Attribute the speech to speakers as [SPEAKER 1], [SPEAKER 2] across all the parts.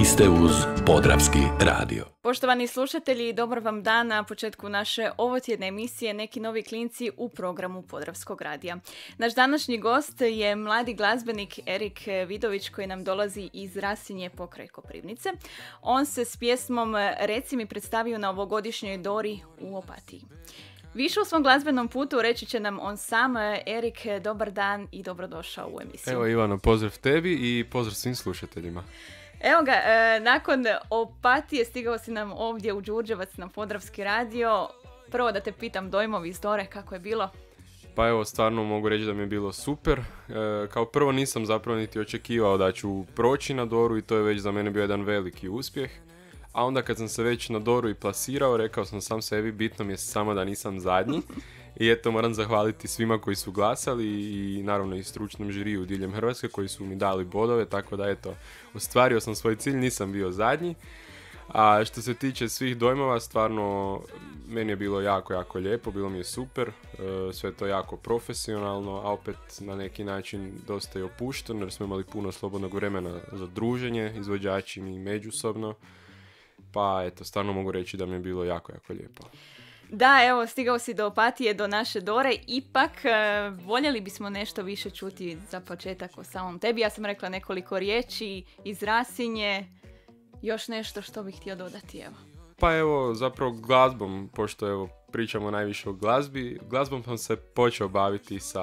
[SPEAKER 1] ste uz Podravski radio.
[SPEAKER 2] Poštovani slušatelji, dobar vam dan na početku naše ovotjedne emisije Neki novi klinci u programu Podravskog radija. Naš današnji gost je mladi glazbenik Erik Vidović koji nam dolazi iz Rasinje pokraj Koprivnice. On se s pjesmom Reci mi predstavio na ovogodišnjoj Dori u Opatiji. Više u svom glazbenom putu reći će nam on sam. Erik, dobar dan i dobrodošao u emisiju.
[SPEAKER 3] Evo Ivano, pozdrav tebi i pozdrav svim slušateljima.
[SPEAKER 2] Evo ga, e, nakon opatije stigao si nam ovdje u Đurđevac na Podravski radio. Prvo da te pitam dojmovi iz Dore, kako je bilo?
[SPEAKER 3] Pa evo, stvarno mogu reći da mi je bilo super. E, kao prvo nisam zapravo niti očekivao da ću proći na Doru i to je već za mene bio jedan veliki uspjeh. A onda kad sam se već na Doru i plasirao, rekao sam sam sebi, bitno mi je samo da nisam zadnji. I eto, moram zahvaliti svima koji su glasali i naravno i stručnom žiriju diljem Hrvatske koji su mi dali bodove, tako da eto, ostvario sam svoj cilj, nisam bio zadnji. A što se tiče svih dojmova, stvarno meni je bilo jako, jako lijepo, bilo mi je super, e, sve to jako profesionalno, a opet na neki način dosta je opušteno jer smo imali puno slobodnog vremena za druženje, izvođači i međusobno. Pa eto, stvarno mogu reći da mi je bilo jako, jako lijepo.
[SPEAKER 2] Da, evo, stigao si do opatije, do naše Dore. Ipak, e, voljeli bismo nešto više čuti za početak o samom tebi. Ja sam rekla nekoliko riječi iz Rasinje. Još nešto što bih htio dodati, evo.
[SPEAKER 3] Pa evo, zapravo glazbom, pošto evo pričamo najviše o glazbi, glazbom sam se počeo baviti sa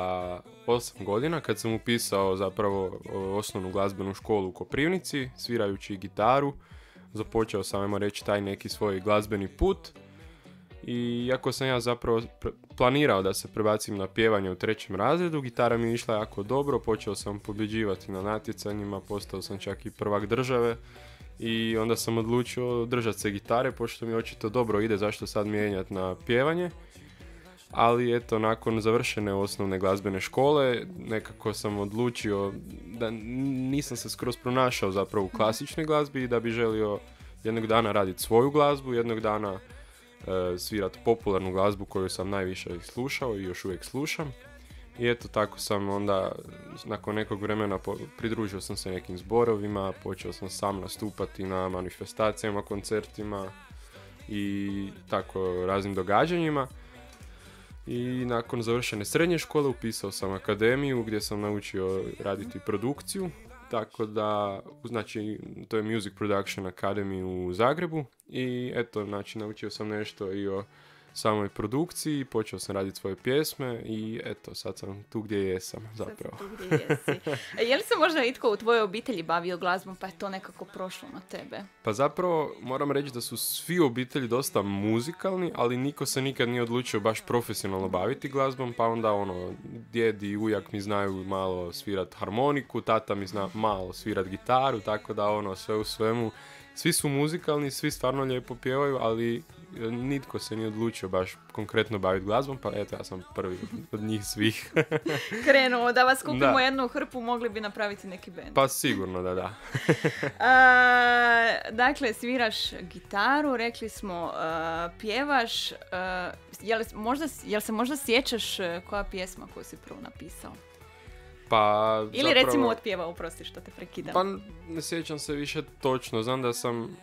[SPEAKER 3] 8 godina kad sam upisao zapravo osnovnu glazbenu školu u Koprivnici, svirajući gitaru. Započeo sam, ajmo reći, taj neki svoj glazbeni put i iako sam ja zapravo planirao da se prebacim na pjevanje u trećem razredu, gitara mi je išla jako dobro, počeo sam pobjeđivati na natjecanjima, postao sam čak i prvak države i onda sam odlučio držati se gitare pošto mi očito dobro ide zašto sad mijenjati na pjevanje. Ali eto, nakon završene osnovne glazbene škole, nekako sam odlučio da nisam se skroz pronašao zapravo u klasičnoj glazbi i da bi želio jednog dana raditi svoju glazbu, jednog dana svirati popularnu glazbu koju sam najviše slušao i još uvijek slušam. I eto tako sam onda nakon nekog vremena pridružio sam se nekim zborovima, počeo sam sam nastupati na manifestacijama, koncertima i tako raznim događanjima. I nakon završene srednje škole upisao sam akademiju gdje sam naučio raditi produkciju tako da, znači, to je Music Production Academy u Zagrebu i eto, znači, naučio sam nešto i o samoj produkciji, počeo sam raditi svoje pjesme i eto, sad sam tu gdje jesam zapravo.
[SPEAKER 2] Sad tu gdje jesi. Je li se možda itko u tvojoj obitelji bavio glazbom pa je to nekako prošlo na tebe?
[SPEAKER 3] Pa zapravo moram reći da su svi obitelji dosta muzikalni, ali niko se nikad nije odlučio baš profesionalno baviti glazbom, pa onda ono, djed i ujak mi znaju malo svirat harmoniku, tata mi zna malo svirat gitaru, tako da ono, sve u svemu, svi su muzikalni, svi stvarno lijepo pjevaju, ali nitko se nije odlučio baš konkretno baviti glazbom, pa eto ja sam prvi od njih svih.
[SPEAKER 2] Krenuo, da vas kupimo jednu hrpu, mogli bi napraviti neki band.
[SPEAKER 3] Pa sigurno da da.
[SPEAKER 2] dakle, sviraš gitaru, rekli smo, pjevaš, jel, možda, jel se možda sjećaš koja pjesma koju si prvo napisao?
[SPEAKER 3] Pa,
[SPEAKER 2] Ili
[SPEAKER 3] zapravo,
[SPEAKER 2] recimo otpjevao, prosti što te prekidam.
[SPEAKER 3] Pa ne sjećam se više točno, znam da sam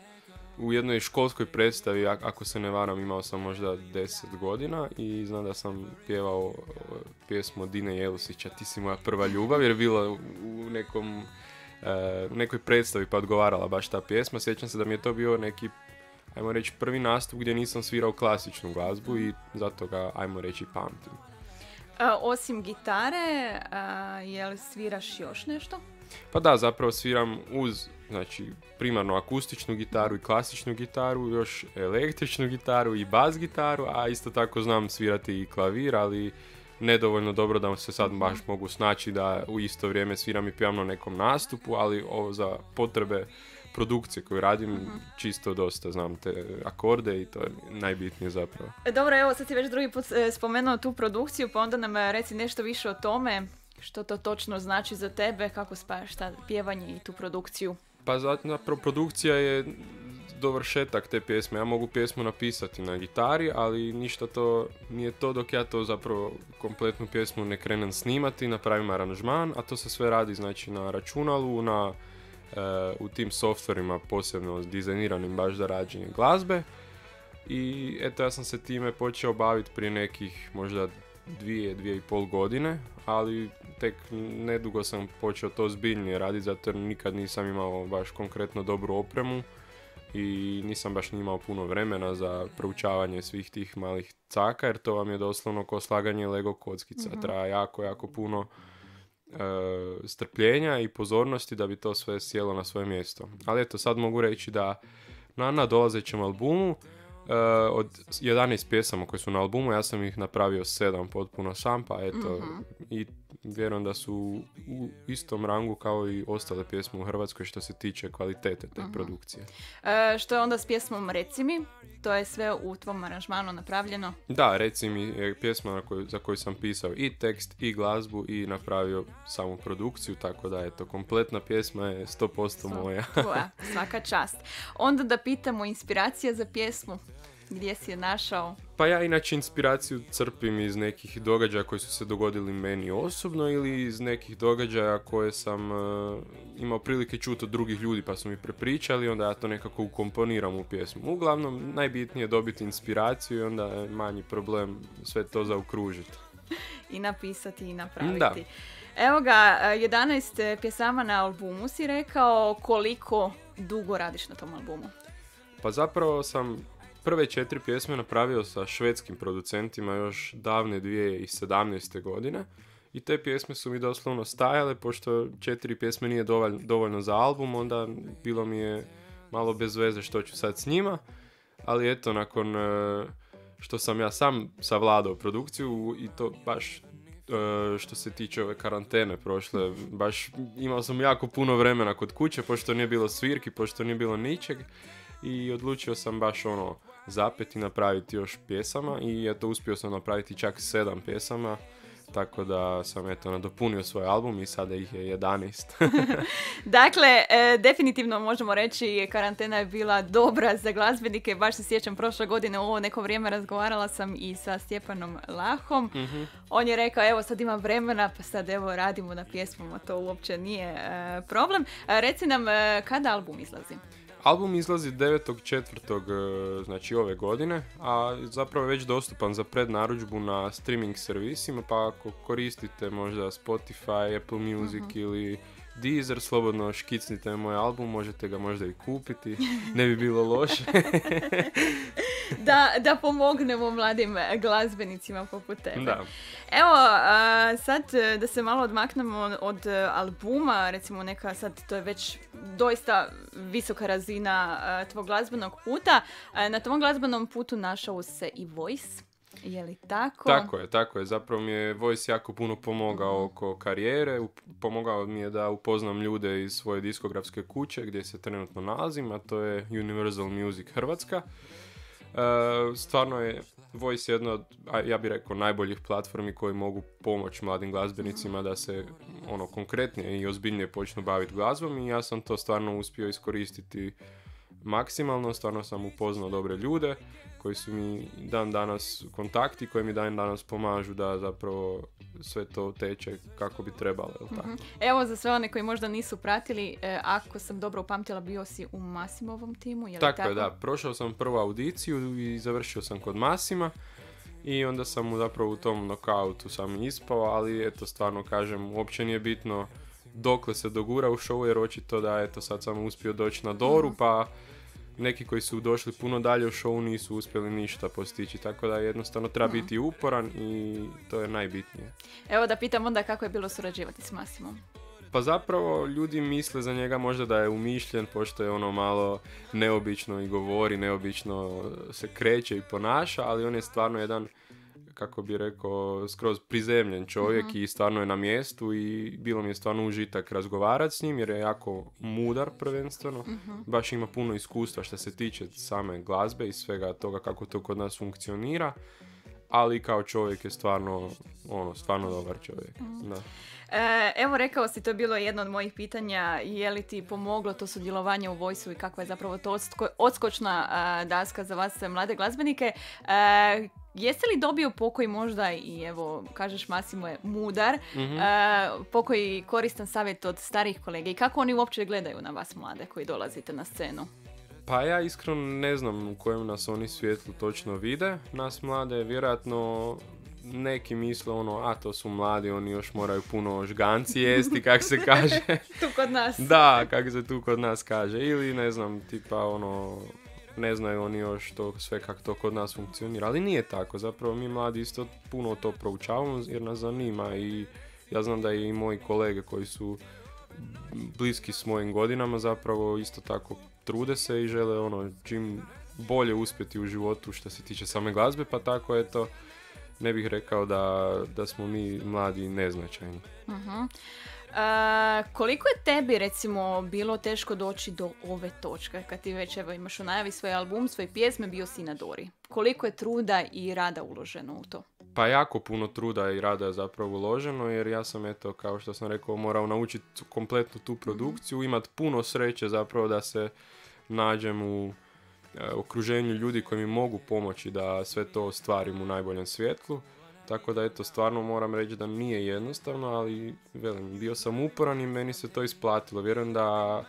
[SPEAKER 3] u jednoj školskoj predstavi, ako se ne varam, imao sam možda 10 godina i znam da sam pjevao pjesmu Dine Jelusića Ti si moja prva ljubav, jer je bila u nekom e, nekoj predstavi pa odgovarala baš ta pjesma. Sjećam se da mi je to bio neki ajmo reći prvi nastup gdje nisam svirao klasičnu glazbu i zato ga ajmo reći pamtim.
[SPEAKER 2] osim gitare, je li sviraš još nešto?
[SPEAKER 3] Pa da, zapravo sviram uz znači primarno akustičnu gitaru i klasičnu gitaru, još električnu gitaru i bas gitaru, a isto tako znam svirati i klavir, ali nedovoljno dobro da se sad baš mogu snaći da u isto vrijeme sviram i pjevam na nekom nastupu, ali ovo za potrebe produkcije koju radim, mhm. čisto dosta znam te akorde i to je najbitnije zapravo.
[SPEAKER 2] E, dobro, evo sad si već drugi put e, spomenuo tu produkciju, pa onda nam e, reci nešto više o tome, što to točno znači za tebe, kako spajaš ta pjevanje i tu produkciju.
[SPEAKER 3] Pa zapravo produkcija je dovršetak te pjesme. Ja mogu pjesmu napisati na gitari, ali ništa to nije to dok ja to zapravo kompletnu pjesmu ne krenem snimati, napravim aranžman, a to se sve radi znači na računalu, na u tim softverima posebno dizajniranim baš za rađenje glazbe. I eto ja sam se time počeo baviti prije nekih možda dvije, dvije i pol godine, ali tek nedugo sam počeo to zbiljnije raditi zato jer nikad nisam imao baš konkretno dobru opremu i nisam baš ni imao puno vremena za proučavanje svih tih malih caka jer to vam je doslovno ko slaganje Lego kockica. mm Traja jako, jako puno e, strpljenja i pozornosti da bi to sve sjelo na svoje mjesto. Ali eto, sad mogu reći da na nadolazećem albumu Uh, od 11 pjesama koje su na albumu, ja sam ih napravio 7 potpuno sam, pa eto, mm i vjerujem da su u istom rangu kao i ostale pjesme u Hrvatskoj što se tiče kvalitete te mhm. produkcije.
[SPEAKER 2] E, što je onda s pjesmom Reci mi? To je sve u tvom aranžmanu napravljeno?
[SPEAKER 3] Da, Reci mi je pjesma za koju sam pisao i tekst i glazbu i napravio samu produkciju, tako da eto, kompletna pjesma je 100% moja.
[SPEAKER 2] Tvoja, svaka čast. Onda da pitamo inspiracija za pjesmu. Gdje si je našao?
[SPEAKER 3] Pa ja inače inspiraciju crpim iz nekih događaja koji su se dogodili meni osobno ili iz nekih događaja koje sam uh, imao prilike čuti od drugih ljudi pa su mi prepričali onda ja to nekako ukomponiram u pjesmu. Uglavnom najbitnije je dobiti inspiraciju i onda je manji problem sve to zaokružiti.
[SPEAKER 2] I napisati i napraviti. Da. Evo ga, 11 eh, pjesama na albumu si rekao koliko dugo radiš na tom albumu?
[SPEAKER 3] Pa zapravo sam prve četiri pjesme napravio sa švedskim producentima još davne 2017. godine. I te pjesme su mi doslovno stajale, pošto četiri pjesme nije dovoljno za album, onda bilo mi je malo bez veze što ću sad s njima. Ali eto, nakon e, što sam ja sam savladao produkciju i to baš e, što se tiče ove karantene prošle, baš imao sam jako puno vremena kod kuće, pošto nije bilo svirki, pošto nije bilo ničeg i odlučio sam baš ono zapeti napraviti još pjesama i eto uspio sam napraviti čak sedam pjesama tako da sam eto nadopunio svoj album i sada ih je 11.
[SPEAKER 2] dakle, e, definitivno možemo reći karantena je bila dobra za glazbenike, baš se sjećam prošle godine u ovo neko vrijeme razgovarala sam i sa Stjepanom Lahom. Mhm. On je rekao evo sad imam vremena pa sad evo radimo na pjesmama, to uopće nije e, problem. E, reci nam kada album izlazi?
[SPEAKER 3] Album izlazi 9.4. E, znači ove godine, a zapravo je već dostupan za prednaručbu na streaming servisima, pa ako koristite možda Spotify, Apple Music uh ili Deezer, slobodno škicnite moj album, možete ga možda i kupiti, ne bi bilo loše.
[SPEAKER 2] da, da pomognemo mladim glazbenicima poput tebe.
[SPEAKER 3] Da.
[SPEAKER 2] Evo, sad e, da se malo odmaknemo od albuma, recimo neka sad, to je već doista visoka razina tvog glazbenog puta. Na tom glazbenom putu našao se i Voice. Je li tako?
[SPEAKER 3] Tako je, tako je. Zapravo mi je Voice jako puno pomogao oko karijere. Pomogao mi je da upoznam ljude iz svoje diskografske kuće gdje se trenutno nalazim, a to je Universal Music Hrvatska. E, stvarno je Voice jedna od, ja bih rekao, najboljih platformi koji mogu pomoći mladim glazbenicima da se ono konkretnije i ozbiljnije počnu baviti glazbom i ja sam to stvarno uspio iskoristiti maksimalno, stvarno sam upoznao dobre ljude koji su mi dan danas kontakti, koji mi dan danas pomažu da zapravo sve to teče kako bi trebalo.
[SPEAKER 2] mm Evo za sve one koji možda nisu pratili, e, ako sam dobro upamtila, bio si u Masimovom timu, je
[SPEAKER 3] tako, tako? je, da. Prošao sam prvu audiciju i završio sam kod Masima i onda sam mu zapravo u tom nokautu sam ispao, ali eto stvarno kažem, uopće nije bitno dokle se dogura u show jer očito da eto sad sam uspio doći na Doru mhm. pa neki koji su došli puno dalje u show nisu uspjeli ništa postići, tako da jednostavno treba biti uporan i to je najbitnije.
[SPEAKER 2] Evo da pitam onda kako je bilo surađivati s Masimom.
[SPEAKER 3] Pa zapravo ljudi misle za njega možda da je umišljen pošto je ono malo neobično i govori, neobično se kreće i ponaša, ali on je stvarno jedan kako bi rekao, skroz prizemljen čovjek mhm. i stvarno je na mjestu i bilo mi je stvarno užitak razgovarati s njim jer je jako mudar prvenstveno. Mhm. Baš ima puno iskustva što se tiče same glazbe i svega toga kako to kod nas funkcionira. ali kao čovjek je stvarno, ono, stvarno dobar čovjek.
[SPEAKER 2] Mhm.
[SPEAKER 3] Da.
[SPEAKER 2] E, evo rekao si, to je bilo jedno od mojih pitanja, je li ti pomoglo to sudjelovanje u vojsu i kakva je zapravo to odsko- odskočna daska za vas mlade glazbenike. Jeste li dobio pokoj možda i evo, kažeš Masimo je mudar,
[SPEAKER 3] Mhm.
[SPEAKER 2] e, pokoj koristan savjet od starih kolega i kako oni uopće gledaju na vas mlade koji dolazite na scenu?
[SPEAKER 3] Pa ja iskreno ne znam u kojem nas oni svijetlu točno vide. Nas mlade vjerojatno neki misle ono, a to su mladi, oni još moraju puno žganci jesti, kak se kaže.
[SPEAKER 2] Tu kod nas.
[SPEAKER 3] da, kak se tu kod nas kaže. Ili ne znam, tipa ono, ne znaju oni još to sve kako to kod nas funkcionira. Ali nije tako, zapravo mi mladi isto puno to proučavamo jer nas zanima i ja znam da i moji kolege koji su bliski s mojim godinama zapravo isto tako trude se i žele ono čim bolje uspjeti u životu što se tiče same glazbe, pa tako eto ne bih rekao da, da smo mi mladi neznačajni.
[SPEAKER 2] Mhm. E, koliko je tebi recimo bilo teško doći do ove točke kad ti već evo imaš u najavi svoj album, svoje pjesme, bio si na Dori? Koliko je truda i rada uloženo u to?
[SPEAKER 3] Pa jako puno truda i rada je zapravo uloženo jer ja sam eto kao što sam rekao morao naučiti kompletnu tu produkciju, imat puno sreće zapravo da se nađem u e, okruženju ljudi koji mi mogu pomoći da sve to ostvarim u najboljem svjetlu. Tako da eto stvarno moram reći da nije jednostavno, ali velim, bio sam uporan i meni se to isplatilo. Vjerujem da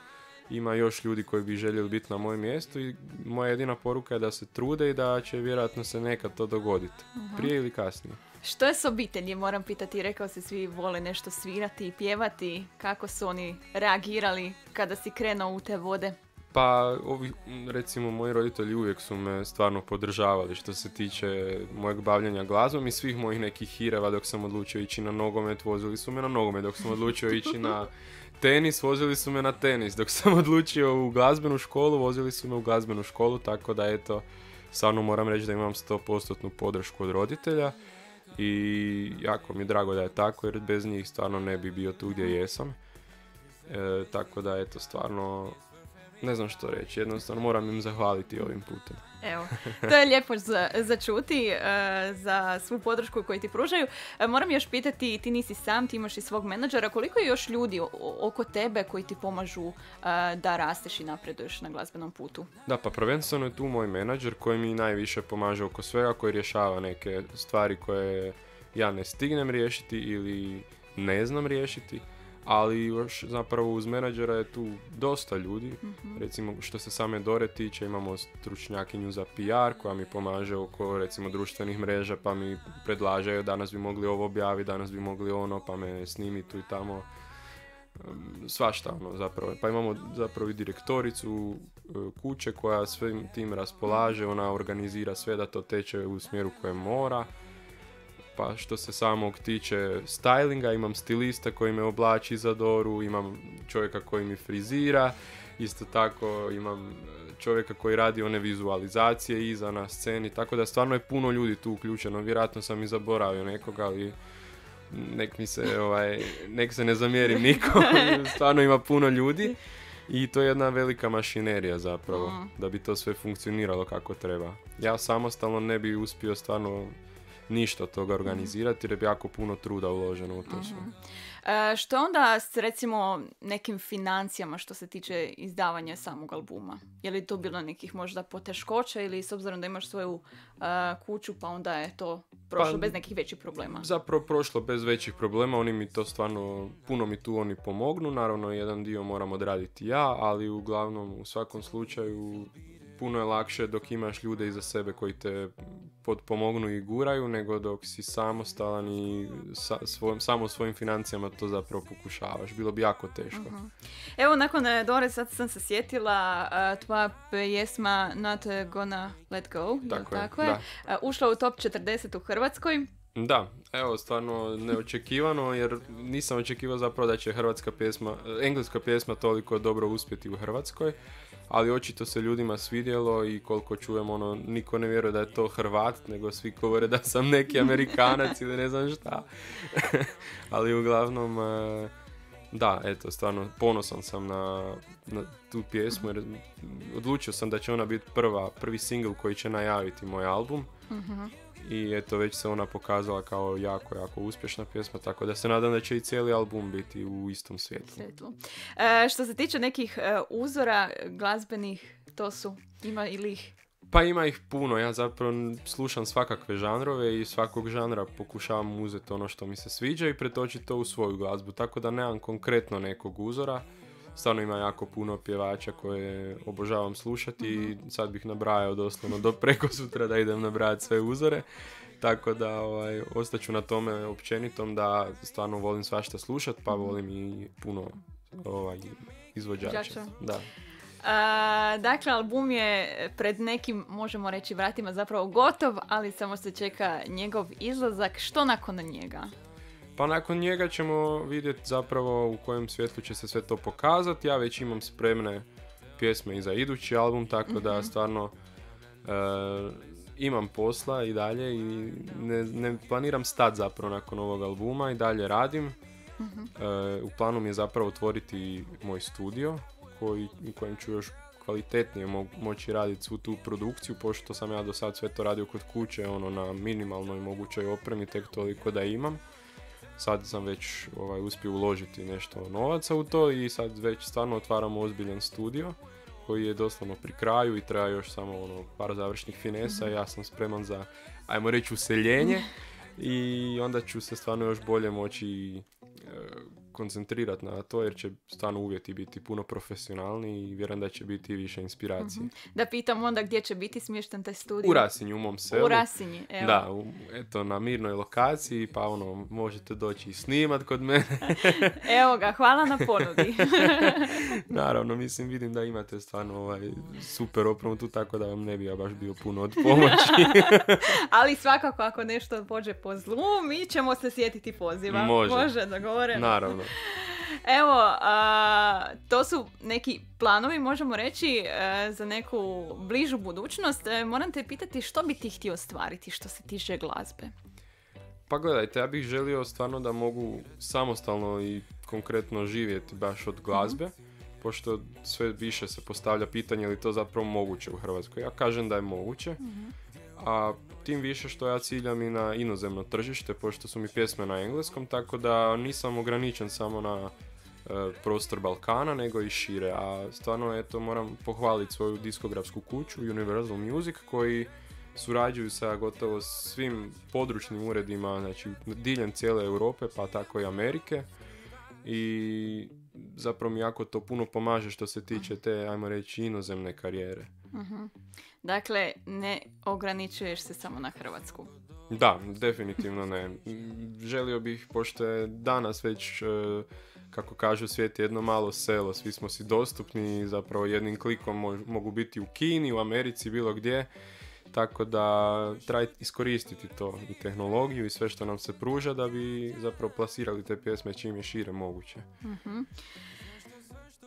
[SPEAKER 3] ima još ljudi koji bi željeli biti na mojem mjestu i moja jedina poruka je da se trude i da će vjerojatno se nekad to dogoditi. Prije ili kasnije.
[SPEAKER 2] Što je s obitelji, moram pitati, rekao si svi vole nešto svirati i pjevati, kako su oni reagirali kada si krenuo u te vode?
[SPEAKER 3] Pa, ovi, recimo, moji roditelji uvijek su me stvarno podržavali što se tiče mojeg bavljanja glazbom i svih mojih nekih hireva dok sam odlučio ići na nogomet, vozili su me na nogomet, dok sam odlučio ići na tenis, vozili su me na tenis, dok sam odlučio u glazbenu školu, vozili su me u glazbenu školu, tako da eto, stvarno moram reći da imam 100% podršku od roditelja i jako mi je drago da je tako jer bez njih stvarno ne bi bio tu gdje jesam. E, tako da eto, stvarno ne znam što reći, jednostavno moram im zahvaliti ovim putem.
[SPEAKER 2] Evo, to je lijepo za, za čuti, e, za svu podršku koju ti pružaju. E, moram još pitati, ti nisi sam, ti imaš i svog menadžera, koliko je još ljudi oko tebe koji ti pomažu e, da rasteš i napreduješ na glazbenom putu?
[SPEAKER 3] Da, pa prvenstveno je tu moj menadžer koji mi najviše pomaže oko svega, koji rješava neke stvari koje ja ne stignem riješiti ili ne znam riješiti, ali još zapravo uz menadžera je tu dosta ljudi. Recimo što se same Dore tiče imamo stručnjakinju za PR koja mi pomaže oko recimo društvenih mreža pa mi predlaže danas bi mogli ovo objaviti, danas bi mogli ono pa me snimi tu i tamo svašta ono zapravo. Pa imamo zapravo i direktoricu e, kuće koja svim tim raspolaže, ona organizira sve da to teče u smjeru koje mora. Pa što se samog tiče stylinga, imam stilista koji me oblači za Doru, imam čovjeka koji mi frizira, isto tako imam e, čovjeka koji radi one vizualizacije iza na sceni, tako da stvarno je puno ljudi tu uključeno, vjerojatno sam i zaboravio nekoga, ali nek mi se, ovaj, nek se ne zamjeri niko, stvarno ima puno ljudi i to je jedna velika mašinerija zapravo,
[SPEAKER 2] Mm.
[SPEAKER 3] da bi to sve funkcioniralo kako treba. Ja samostalno ne bi uspio stvarno ništa od toga organizirati jer je jako puno truda uloženo u to sve.
[SPEAKER 2] E, što onda s recimo nekim financijama što se tiče izdavanja samog albuma? Je li to bilo nekih možda poteškoća ili s obzirom da imaš svoju e, kuću pa onda je to prošlo
[SPEAKER 3] Pa,
[SPEAKER 2] bez nekih većih problema?
[SPEAKER 3] Zapravo prošlo bez većih problema, oni mi to stvarno, puno mi tu oni pomognu, naravno jedan dio moram odraditi ja, ali uglavnom u svakom slučaju puno je lakše dok imaš ljude iza sebe koji te potpomognu i guraju, nego dok si samostalan i sa, svojim, samo svojim financijama to zapravo pokušavaš. Bilo bi jako teško.
[SPEAKER 2] Evo, nakon e, Dore sad sam se sjetila, e, tvoja pjesma Not Gonna Let Go,
[SPEAKER 3] Tako je,
[SPEAKER 2] tako je?
[SPEAKER 3] da.
[SPEAKER 2] E, Ušla u top 40 u Hrvatskoj.
[SPEAKER 3] Da, evo stvarno neočekivano jer nisam očekivao zapravo da će hrvatska pjesma, engleska pjesma toliko dobro uspjeti u Hrvatskoj, ali očito se ljudima svidjelo i koliko čujem ono, niko ne vjeruje da je to Hrvat, nego svi govore da sam neki Amerikanac ili ne znam šta. ali uglavnom, e, da, eto, stvarno ponosan sam na, na tu pjesmu jer odlučio sam da će ona biti prva, prvi single koji će najaviti moj album i eto već se ona pokazala kao jako, jako uspješna pjesma, tako da se nadam da će i cijeli album biti u istom svijetu.
[SPEAKER 2] Svjetlu. E, što se tiče nekih e, uzora glazbenih, to su, ima ili ih?
[SPEAKER 3] Pa ima ih puno, ja zapravo slušam svakakve žanrove i svakog žanra pokušavam uzeti ono što mi se sviđa i pretočiti to u svoju glazbu, tako da nemam konkretno nekog uzora. Stvarno ima jako puno pjevača koje obožavam slušati i mhm. sad bih nabrajao doslovno do preko sutra da idem nabrajati sve uzore. Tako da ovaj, ostaću na tome općenitom da stvarno volim svašta slušat pa mhm. volim i puno ovaj, izvođača. Da.
[SPEAKER 2] A, dakle, album je pred nekim, možemo reći, vratima zapravo gotov, ali samo se čeka njegov izlazak. Što nakon njega?
[SPEAKER 3] Pa nakon njega ćemo vidjeti zapravo u kojem svjetlu će se sve to pokazati. Ja već imam spremne pjesme i za idući album, tako da mhm. stvarno e, imam posla i dalje i ne, ne planiram stat zapravo nakon ovog albuma i dalje radim. Mhm. E, u planu mi je zapravo otvoriti moj studio koji, u kojem ću još kvalitetnije mo- moći raditi svu tu produkciju, pošto sam ja do sad sve to radio kod kuće, ono na minimalnoj mogućoj opremi, tek toliko da imam sad sam već ovaj, uspio uložiti nešto novaca u to i sad već stvarno otvaramo ozbiljan studio koji je doslovno pri kraju i treba još samo ono, par završnih finesa. mm Ja sam spreman za, ajmo reći, useljenje i onda ću se stvarno još bolje moći koncentrirati na to jer će stvarno uvjeti biti puno profesionalni i vjerujem da će biti više inspiracije. Mhm.
[SPEAKER 2] Da pitam onda gdje će biti smješten taj studij?
[SPEAKER 3] U Rasinju, u mom selu.
[SPEAKER 2] U Rasinji, evo.
[SPEAKER 3] Da, u, eto, na mirnoj lokaciji, pa ono, možete doći i snimat kod mene.
[SPEAKER 2] evo ga, hvala na ponudi.
[SPEAKER 3] Naravno, mislim, vidim da imate stvarno ovaj, super opremu tu, tako da vam ne bi ja baš bio puno od pomoći.
[SPEAKER 2] Ali svakako, ako nešto pođe po zlu, mi ćemo se sjetiti poziva.
[SPEAKER 3] Može.
[SPEAKER 2] Može, dogovoreno.
[SPEAKER 3] Naravno.
[SPEAKER 2] Evo, to su neki planovi, možemo reći, e, za neku bližu budućnost. E, moram te pitati što bi ti htio ostvariti što se tiče glazbe?
[SPEAKER 3] Pa gledajte, ja bih želio stvarno da mogu samostalno i konkretno živjeti baš od glazbe, mhm. pošto sve više se postavlja pitanje je li to zapravo moguće u Hrvatskoj. Ja kažem da je moguće, mhm. A tim više što ja ciljam i na inozemno tržište, pošto su mi pjesme na engleskom, tako da nisam ograničen samo na e, prostor Balkana, nego i šire. A stvarno, eto, moram pohvaliti svoju diskografsku kuću, Universal Music, koji surađuju sa gotovo svim područnim uredima, znači diljem cijele Europe, pa tako i Amerike. I zapravo mi jako to puno pomaže što se tiče te, ajmo reći, inozemne karijere. uh
[SPEAKER 2] Dakle, ne ograničuješ se samo na Hrvatsku.
[SPEAKER 3] Da, definitivno ne. Želio bih, pošto je danas već, e, kako kažu, svijet jedno malo selo, svi smo si dostupni, zapravo jednim klikom mogu biti u Kini, u Americi, bilo gdje. Tako da treba iskoristiti to i tehnologiju i sve što nam se pruža da bi zapravo plasirali te pjesme čim je šire moguće. uh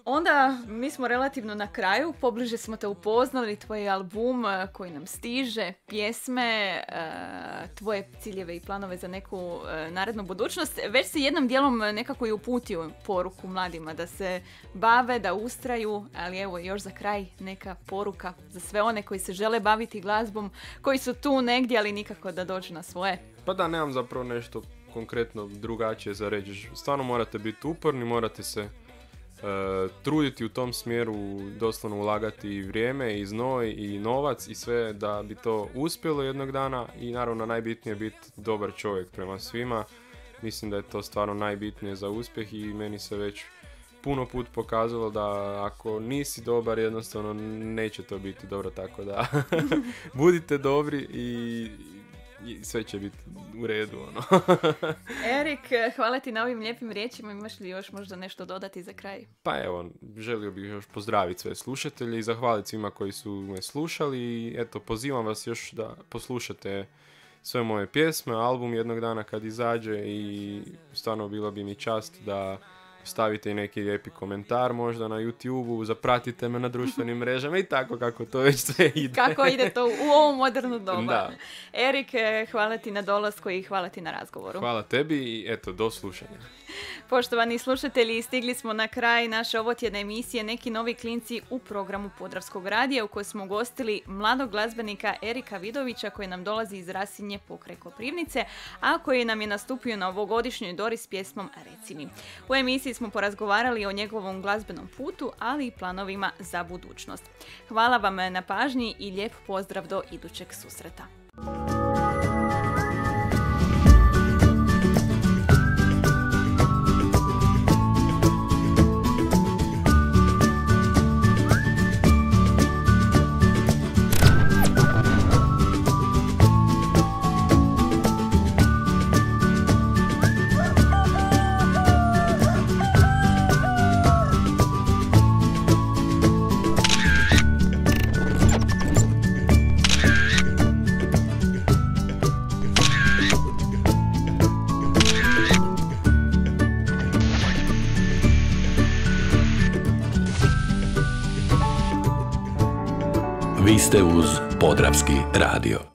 [SPEAKER 2] Onda mi smo relativno na kraju, pobliže smo te upoznali, tvoj album eh, koji nam stiže, pjesme, eh, tvoje ciljeve i planove za neku eh, narednu budućnost. Već si jednom dijelom nekako i uputio poruku mladima da se bave, da ustraju, ali evo još za kraj neka poruka za sve one koji se žele baviti glazbom, koji su tu negdje, ali nikako da dođu na svoje.
[SPEAKER 3] Pa da, nemam zapravo nešto konkretno drugačije za reći. Stvarno morate biti uporni, morate se E, truditi u tom smjeru, doslovno ulagati i vrijeme i znoj i novac i sve da bi to uspjelo jednog dana i naravno najbitnije biti dobar čovjek prema svima. Mislim da je to stvarno najbitnije za uspjeh i meni se već puno put pokazalo da ako nisi dobar jednostavno neće to biti dobro tako da budite dobri i i sve će biti u redu. Ono.
[SPEAKER 2] Erik, hvala ti na ovim lijepim riječima. Imaš li još možda nešto dodati za kraj?
[SPEAKER 3] Pa evo, želio bih još pozdraviti sve slušatelje i zahvaliti svima koji su me slušali. I eto, pozivam vas još da poslušate sve moje pjesme, album jednog dana kad izađe i stvarno bilo bi mi čast da stavite i neki lijepi komentar možda na YouTube-u, zapratite me na društvenim mrežama i tako kako to već sve ide.
[SPEAKER 2] Kako ide to u ovom modernu doba. Da. Erik, hvala ti na dolasku i hvala ti na razgovoru.
[SPEAKER 3] Hvala tebi i eto, do slušanja.
[SPEAKER 2] Poštovani slušatelji, stigli smo na kraj naše ovotjedne emisije Neki novi klinci u programu Podravskog radija u kojoj smo gostili mladog glazbenika Erika Vidovića koji nam dolazi iz Rasinje pokraj Koprivnice, a koji nam je nastupio na ovogodišnjoj Dori s pjesmom Reci mi. U emisiji smo porazgovarali o njegovom glazbenom putu, ali i planovima za budućnost. Hvala vam na pažnji i lijep pozdrav do idućeg susreta.
[SPEAKER 1] Podravski radio.